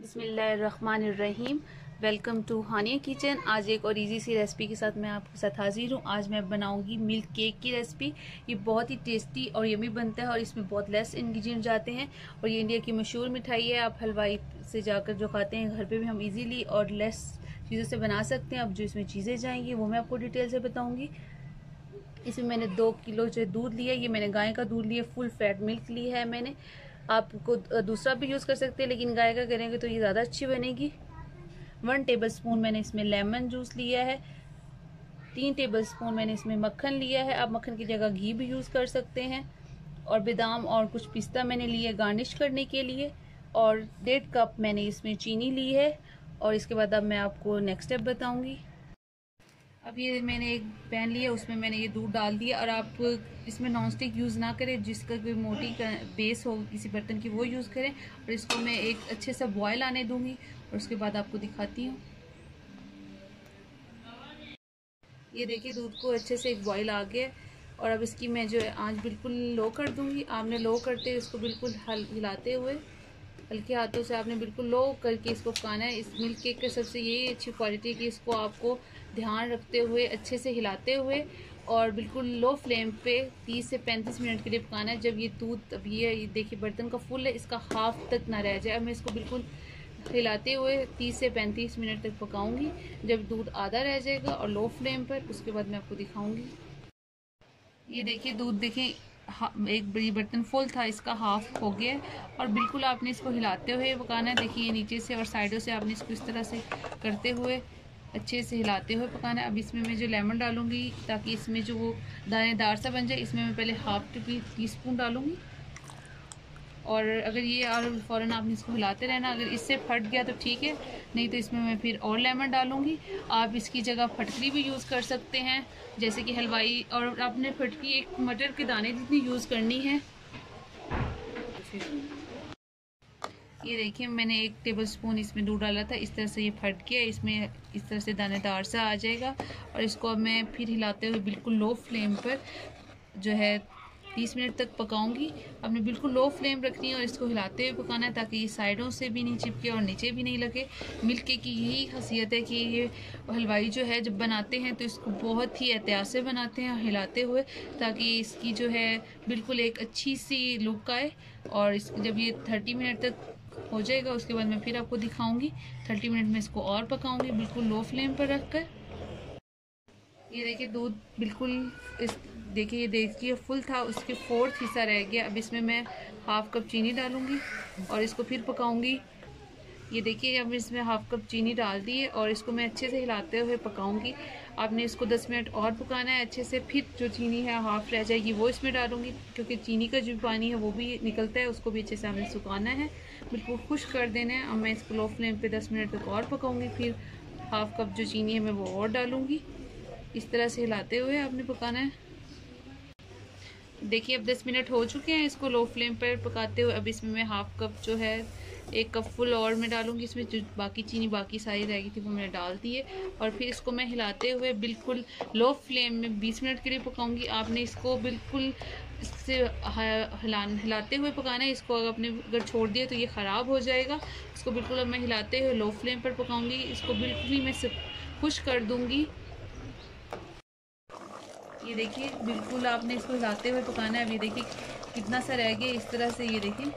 बिसमीम welcome to Hania kitchen. आज एक और इजी सी रेसिपी के साथ मैं आपके साथ हाजिर हूँ। आज मैं बनाऊँगी मिल्क केक की रेसिपी ये बहुत ही टेस्टी और यमी बनता है और इसमें बहुत लेस इंग्रेडिएंट जाते हैं। और ये इंडिया की मशहूर मिठाई है। आप हलवाई से जाकर जो खाते हैं, घर पे भी हम इजीली और लेस चीज़ों से बना सकते हैं। अब जो इसमें चीज़ें जाएँगी, वो मैं आपको डिटेल से बताऊँगी। इसमें मैंने दो किलो जो दूध लिया ये मैंने गाय का दूध लिया फुल फैट मिल्क लिया है मैंने। आपको दूसरा भी यूज़ कर सकते हैं, लेकिन गाय का करेंगे तो ये ज़्यादा अच्छी बनेगी। वन टेबल स्पून मैंने इसमें लेमन जूस लिया है। तीन टेबल स्पून मैंने इसमें मक्खन लिया है। आप मक्खन की जगह घी भी यूज़ कर सकते हैं। और बादाम और कुछ पिस्ता मैंने लिए गार्निश करने के लिए। और डेढ़ कप मैंने इसमें चीनी ली है। और इसके बाद अब मैं आपको नेक्स्ट स्टेप बताऊँगी। अब ये मैंने एक पैन लिया, उसमें मैंने ये दूध डाल दिया और आप इसमें नॉन स्टिक यूज़ ना करें, जिसका कोई मोटी बेस हो किसी बर्तन की, वो यूज़ करें। और इसको मैं एक अच्छे से बॉयल आने दूँगी और उसके बाद आपको दिखाती हूँ। ये देखिए, दूध को अच्छे से एक बॉयल आ गया। और अब इसकी मैं जो है, आँच बिल्कुल लो कर दूँगी। आपने लो करते इसको बिल्कुल हल हिलाते हुए हल्के हाथों से आपने बिल्कुल लो करके इसको पकाना है। इस मिल्क केक के सबसे यही अच्छी क्वालिटी है कि इसको आपको ध्यान रखते हुए, अच्छे से हिलाते हुए और बिल्कुल लो फ्लेम पे 30 से 35 मिनट के लिए पकाना है। जब ये दूध, अब ये देखिए बर्तन का फुल है, इसका हाफ़ तक ना रह जाए। अब मैं इसको बिल्कुल हिलाते हुए 30 से 35 मिनट तक पकाऊँगी। जब दूध आधा रह जाएगा और लो फ्लेम पर, उसके बाद मैं आपको दिखाऊँगी। ये देखिए दूध देखें एक बड़ी बर्तन फुल था, इसका हाफ़ हो गया। और बिल्कुल आपने इसको हिलाते हुए पकाना है। देखिए नीचे से और साइडों से आपने इसको इस तरह से करते हुए अच्छे से हिलाते हुए पकाना है। अब इसमें मैं जो लेमन डालूँगी, ताकि इसमें जो वो दानेदार सा बन जाए, इसमें मैं पहले हाफ़ टी स्पून डालूँगी। और अगर ये और फ़ौरन आपने इसको हिलाते रहना, अगर इससे फट गया तो ठीक है, नहीं तो इसमें मैं फिर और लेमन डालूँगी। आप इसकी जगह फटकरी भी यूज़ कर सकते हैं, जैसे कि हलवाई, और आपने फटकी एक मटर के दाने जितनी यूज़ करनी है। ये देखिए, मैंने एक टेबल स्पून इसमें दूध डाला था, इस तरह से ये फट गया, इसमें इस तरह से दानेदार सा आ जाएगा। और इसको अब मैं फिर हिलाते हुए बिल्कुल लो फ्लेम पर जो है तीस मिनट तक पकाऊँगी। आपने बिल्कुल लो फ्लेम रखनी है और इसको हिलाते हुए पकाना है ताकि ये साइडों से भी नहीं चिपके और नीचे भी नहीं लगे। मिल्क केक की यही खासियत है कि ये हलवाई जो है, जब बनाते हैं तो इसको बहुत ही एहतियात से बनाते हैं हिलाते हुए ताकि इसकी जो है बिल्कुल एक अच्छी सी लुक आए और इस, जब ये थर्टी मिनट तक हो जाएगा, उसके बाद मैं फिर आपको दिखाऊँगी। थर्टी मिनट में इसको और पकाऊँगी, बिल्कुल लो फ्लेम पर रख कर ये देखिए, दूध बिल्कुल इस, देखिए, ये देखिए फुल था, उसके फोर्थ हिस्सा रह गया। अब इसमें मैं हाफ़ कप चीनी डालूँगी और इसको फिर पकाऊँगी। ये देखिए, अब इसमें हाफ़ कप चीनी डाल दी है और इसको मैं अच्छे से हिलाते हुए पकाऊँगी। आपने इसको 10 मिनट और पकाना है अच्छे से, फिर जो चीनी है, हाफ़ रह जाएगी, वो इसमें डालूँगी। क्योंकि चीनी का जो पानी है, वो भी निकलता है, उसको भी अच्छे से हमें सुखाना है। बिल्कुल खुश कर देना है। अब मैं इसको लो फ्लेम पर दस मिनट तक और पकाऊँगी, फिर हाफ़ कप जो चीनी है, मैं वो और डालूँगी। इस तरह से हिलाते हुए आपने पकाना है। देखिए, अब 10 मिनट हो चुके हैं इसको लो फ्लेम पर पकाते हुए। अब इसमें मैं हाफ़ कप जो है, एक कप फुल और मैं डालूँगी। इसमें जो बाकी चीनी, बाकी सारी रह गई थी, वो मैंने डाल दी है। और फिर इसको मैं हिलाते हुए बिल्कुल लो फ्लेम में 20 मिनट के लिए पकाऊँगी। आपने इसको बिल्कुल इससे हिला हिलाते हुए पकाना है। इसको अगर आपने अगर छोड़ दिया तो ये ख़राब हो जाएगा। इसको बिल्कुल अब मैं हिलाते हुए लो फ्लेम पर पकाऊँगी। इसको बिल्कुल ही मैं खुश कर दूँगी। ये देखिए, बिल्कुल आपने इसको हिलाते हुए पकाना है। अभी देखिए कितना सा रह गया इस तरह से, ये देखिए।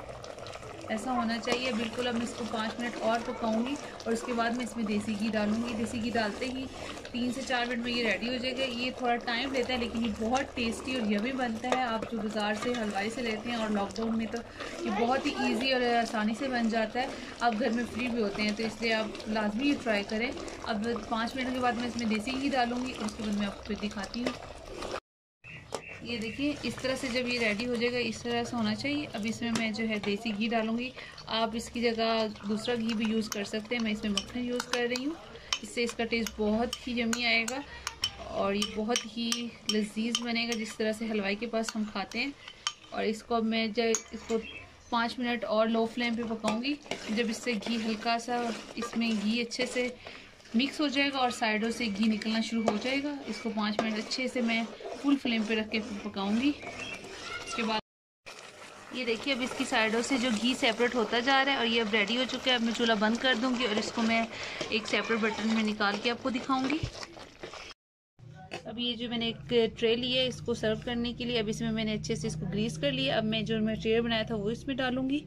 ऐसा होना चाहिए। बिल्कुल अब मैं इसको पाँच मिनट और पकाऊँगी और उसके बाद मैं इसमें देसी घी डालूँगी। देसी घी डालते ही तीन से चार मिनट में ये रेडी हो जाएगा। ये थोड़ा टाइम लेता है, लेकिन ये बहुत टेस्टी और यमी बनता है। आप जो बाज़ार से, हलवाई से लेते हैं और लॉकडाउन में तो ये बहुत ही ईजी और आसानी से बन जाता है। आप घर में फ्री भी होते हैं तो इसलिए आप लाजमी ये ट्राई करें। अब पाँच मिनट के बाद मैं इसमें देसी घी डालूँगी और उसके बाद मैं आपको दिखाती हूँ। ये देखिए, इस तरह से जब ये रेडी हो जाएगा, इस तरह से होना चाहिए। अब इसमें मैं जो है देसी घी डालूँगी। आप इसकी जगह दूसरा घी भी यूज़ कर सकते हैं। मैं इसमें मक्खन यूज़ कर रही हूँ। इससे इसका टेस्ट बहुत ही जमी आएगा और ये बहुत ही लजीज बनेगा। जिस तरह से हलवाई के पास हम खाते हैं। और इसको अब मैं जब इसको पाँच मिनट और लो फ्लेम पे पकाऊँगी। जब इससे घी हल्का सा, इसमें घी अच्छे से मिक्स हो जाएगा और साइडों से घी निकलना शुरू हो जाएगा। इसको पाँच मिनट अच्छे से मैं फुल फ्लेम पे रख के पकाऊँगी। उसके बाद ये देखिए, अब इसकी साइडों से जो घी सेपरेट होता जा रहा है और ये अब रेडी हो चुका है। अब मैं चूल्हा बंद कर दूँगी और इसको मैं एक सेपरेट बटन में निकाल के आपको दिखाऊँगी। अब ये जो मैंने एक ट्रे ली है, इसको सर्व करने के लिए, अब इसमें मैंने अच्छे से इसको ग्रीस कर लिया। अब मैं जो मटेरियल बनाया था, वो इसमें डालूँगी।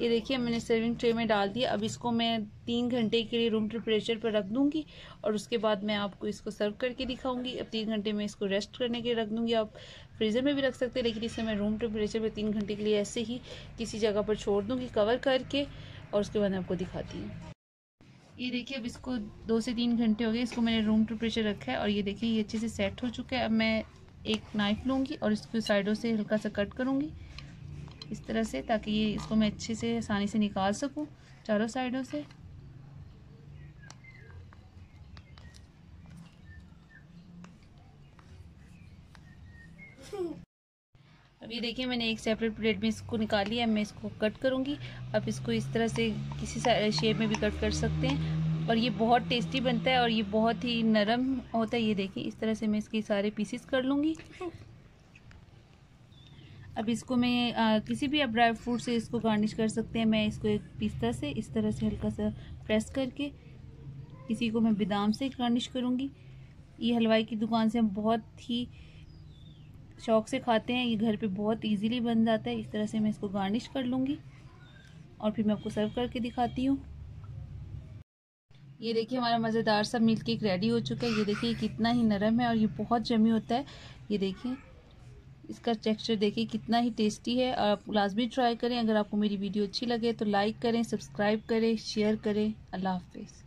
ये देखिए, मैंने सर्विंग ट्रे में डाल दिया। अब इसको मैं तीन घंटे के लिए रूम टेम्परेचर पर रख दूँगी और उसके बाद मैं आपको इसको सर्व करके दिखाऊँगी। अब तीन घंटे में इसको रेस्ट करने के लिए रख दूँगी। आप फ्रीज़र में भी रख सकते हैं, लेकिन इसे मैं रूम टेम्परेचर पर तीन घंटे के लिए ऐसे ही किसी जगह पर छोड़ दूँगी कवर करके और उसके बाद आपको दिखाती हूँ। ये देखिए, अब इसको दो से तीन घंटे हो गए। इसको मैंने रूम टेम्परेचर रखा है और ये देखिए, ये अच्छे से सेट हो चुका है। अब मैं एक नाइफ़ लूँगी और इसको साइडों से हल्का सा कट करूँगी। इस तरह से ताकि ये इसको मैं अच्छे से, आसानी से निकाल सकूँ चारों साइडों से। अब ये देखिए मैंने एक सेपरेट प्लेट में इसको निकाल लिया मैं इसको कट करूँगी। अब इसको इस तरह से किसी शेप में भी कट कर सकते हैं। और ये बहुत टेस्टी बनता है और ये बहुत ही नरम होता है। ये देखिए, इस तरह से मैं इसके सारे पीसेस कर लूँगी। अब इसको मैं आ, किसी भी आप ड्राई फ्रूट से इसको गार्निश कर सकते हैं। मैं इसको एक पिस्ता से इस तरह से हल्का सा प्रेस करके किसी को मैं बादाम से गार्निश करूँगी। ये हलवाई की दुकान से हम बहुत ही शौक से खाते हैं। ये घर पे बहुत इजीली बन जाता है। इस तरह से मैं इसको गार्निश कर लूँगी और फिर मैं आपको सर्व करके दिखाती हूँ। ये देखिए हमारा मज़ेदार सा मिल्क केक रेडी हो चुका है। ये देखिए कितना ही नरम है और ये बहुत जमी होता है। ये देखिए। इसका टेक्सचर देखिए कितना ही टेस्टी है। और आप लाजमी ट्राई करें। अगर आपको मेरी वीडियो अच्छी लगे तो लाइक करें सब्सक्राइब करें शेयर करें। अल्लाह हाफिज़।